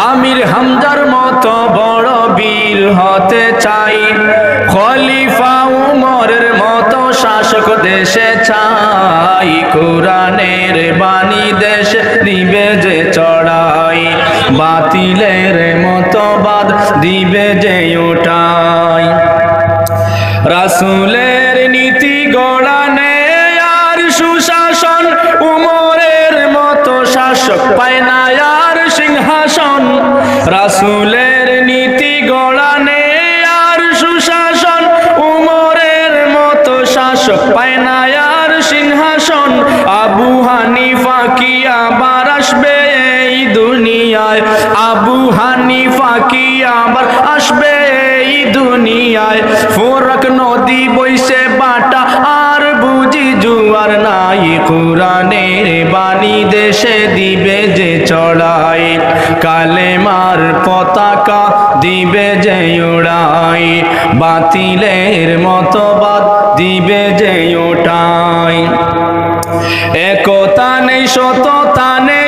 আমির হামজার মতো বড় বীর হতে চাই। খলিফা উমরের মতো শাসক দেশে চাই। কোরআনের বাণী দেশে দিবে যে চড়াই। বাতিলের মতবাদ দিবে যে ওটাই রাসুলের নীতি গড়ানে আর সুশাসন। উমরের মতো শাসক পায় না রাসুলের নীতি গড়ানে আর সুশাসন, উমরের মতো শাসক পায় না আর সিংহাসন। আবু হানিফা কি আবার আসবে এই দুনিয়ায়? আবু হানিফা কি আবার আসবে এই দুনিয়ায়? ফোরক নদী বইছে বাটা কোরআনের বাণী দেশে দিবে যে চড়াই, কালেমার পতাকা দিবে যে উড়াই, বাতিলের মতবাদ দিবে যে ওটাই একতা নেই, সততা নেই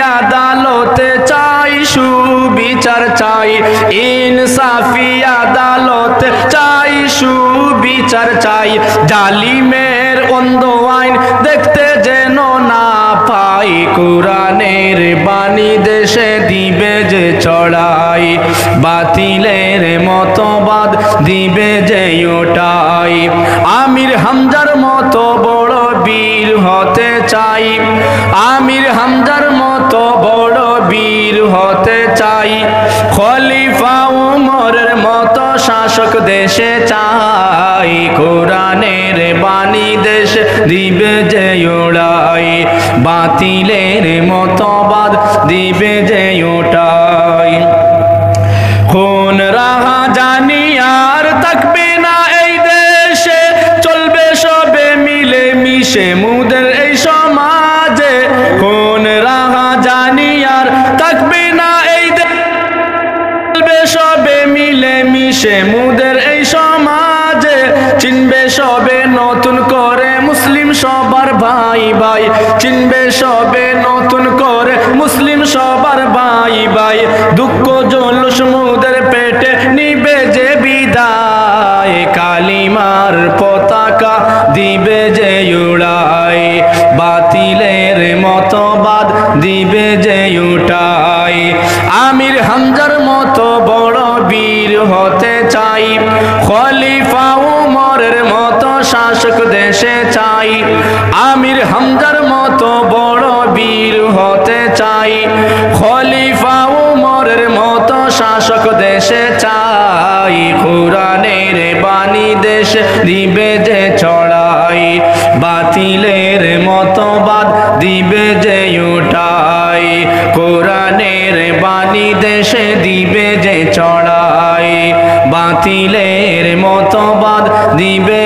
আদালতে চাই, সুবিচার চাই। ইনসাফি আদালতে চাই, সুবিচার চাই। জালিমের অন্ধ আইন দেখতে যেন না পাই। কোরআনের বাণী দেশে দিবে যে চড়াই। বাতিলের মতবাদ দিবে যে ওটাই। আমির হামজার মতো বড় বীর হতে চাই। আমির হামজার মতো বড় বীর হতে চাই। খলিফা উমরের মতো শাসক দেশে চাই। কোরআনের বাণী দেশ দিবে যে ওড়াই বাতিলের মতবাদ দিবে যে ওটাই কোন রাহা জানি আর থাকবে না এই দেশে। চলবে সবে মিলে মিশে মিশে মুদের এই সমাজে চিনবে সবে নতুন করে মুসলিম সবার ভাই ভাই। চিনবে সবে নতুন করে মুসলিম সবার ভাই ভাই। দুঃখ জলুস মুদের পেটে নিবে যে বিদায়। কালিমার পতাকা দিবে যে উমরের মতো শাসক দেশে চাই। আমির হামজার মতো বড় বীর হতে চাই। খলিফা উমরের মতো শাসক দেশে চাই। কোরআনের বাণী দেশ দিবে যে চড়াই, বাতিলের মতো বাদ দিবে যে উঠাই। কোরআনের বাণী দেশে দিবে যে চড়াই, বাতিলের মতো দিবে